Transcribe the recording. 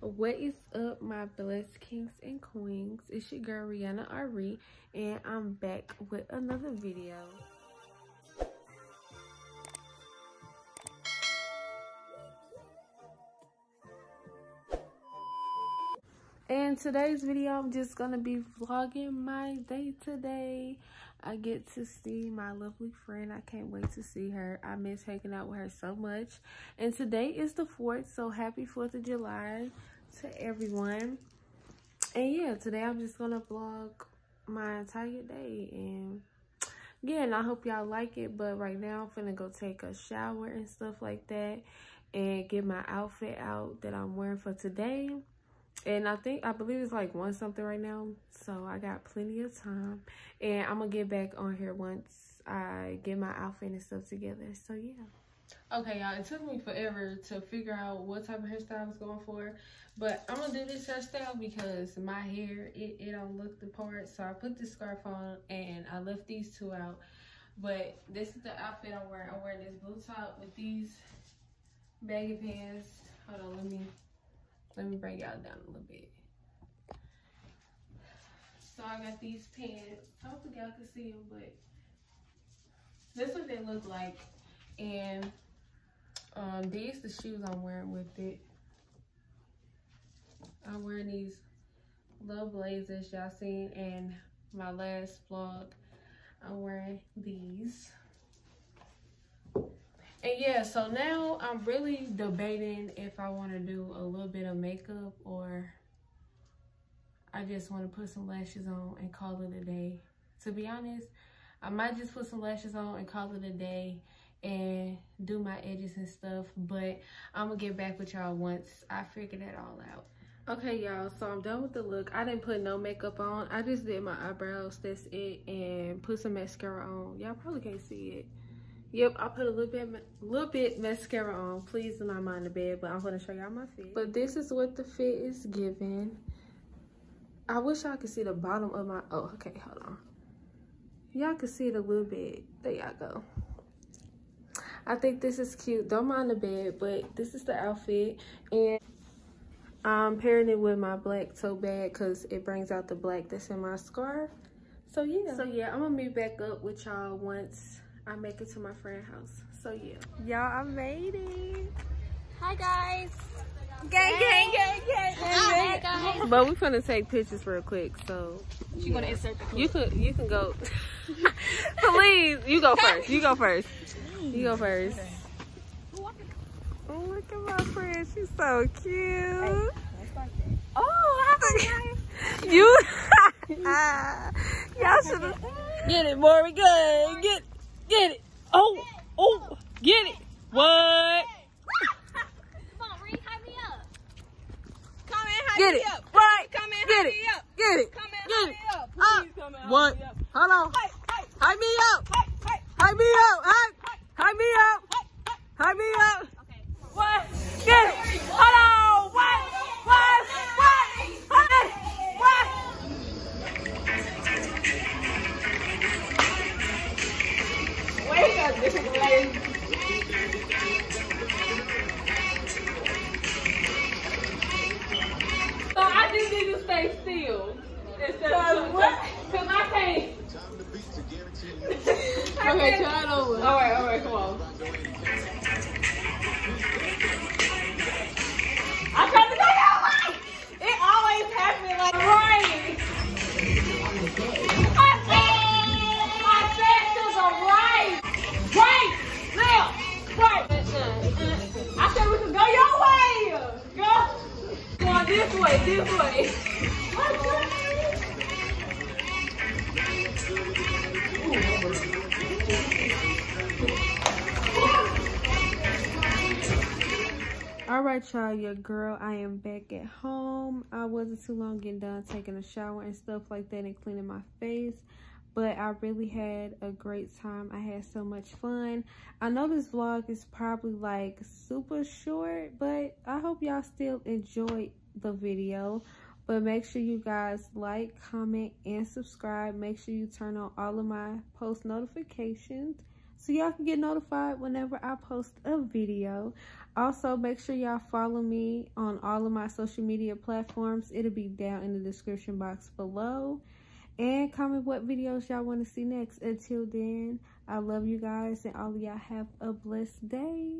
What is up, my blessed kings and queens? It's your girl Reyianna Arye, and I'm back with another video. And today's video, I'm just gonna be vlogging my day today. I get to see my lovely friend. I can't wait to see her. I miss hanging out with her so much. And today is the 4th, so happy 4th of July to everyone. And yeah, today I'm just gonna vlog my entire day. And yeah, and I hope y'all like it. But right now, I'm finna go take a shower and stuff like that. And get my outfit out that I'm wearing for today and I think I believe it's like one something right now. So I got plenty of time. And I'm gonna get back on here once I get my outfit and stuff together. So yeah. Okay y'all. It took me forever to figure out what type of hairstyle I was going for. But I'm gonna do this hairstyle because my hair it, it don't look the part. So I put this scarf on and I left these two out. But this is the outfit I'm wearing I'm wearing this blue top with these baggy pants. Hold on let me let me bring y'all down a little bit. So I got these pants. I don't think y'all can see them, but this is what they look like. And um, these the shoes I'm wearing with it. I'm wearing these little blazers y'all seen in my last vlog. I'm wearing these. And yeah, so now I'm really debating if I want to do a little bit of makeup or I just want to put some lashes on and call it a day. To be honest, I might just put some lashes on and call it a day and do my edges and stuff. But I'm going to get back with y'all once I figure that all out. Okay, y'all, so I'm done with the look. I didn't put no makeup on. I just did my eyebrows, that's it, and put some mascara on. Y'all probably can't see it. Yep, I put a little bit, little bit mascara on. Please do not mind the bed, but I'm gonna show y'all my fit. But this is what the fit is giving. I wish y'all could see the bottom of my, oh, okay, hold on. Y'all can see it a little bit. There y'all go. I think this is cute. Don't mind the bed, but this is the outfit. And I'm pairing it with my black tote bag because it brings out the black that's in my scarf. So yeah. So yeah, I'm gonna meet back up with y'all once I make it to my friend's house. So yeah. Y'all, I made it. Hi guys. Gang, gang, gang, gang, gang. guys. But we finna take pictures real quick, so. You yeah. gonna insert the clip? You could, you can go. Please, you go first. You go first. You go first. Oh, look at my friend. She's so cute. Oh, hi You. Y'all should have. Get it, Maury. Good. Get. Get it. Oh, oh, get it. What? Come on, Reed, me up. Come and hype get me it. up. Right. Come and get hype it. me up. Get it. Come and get hype it. me up. Please uh, come and what? me up. On. Hype, hype, hype me up. hype, hype. Hype me up. Hype. Hype me up. So I just need to stay still. Instead of what? Because I can't. okay, try it over. All right, all right, come on. This way, this way. All right, y'all, your girl, I am back at home. I wasn't too long getting done taking a shower and stuff like that and cleaning my face, but I really had a great time. I had so much fun. I know this vlog is probably like super short, but I hope y'all still enjoyed the video. But make sure you guys like, comment, and subscribe. Make sure you turn on all of my post notifications so y'all can get notified whenever I post a video. Also, make sure y'all follow me on all of my social media platforms. It'll be down in the description box below. And comment what videos y'all want to see next. Until then, I love you guys and all of y'all have a blessed day.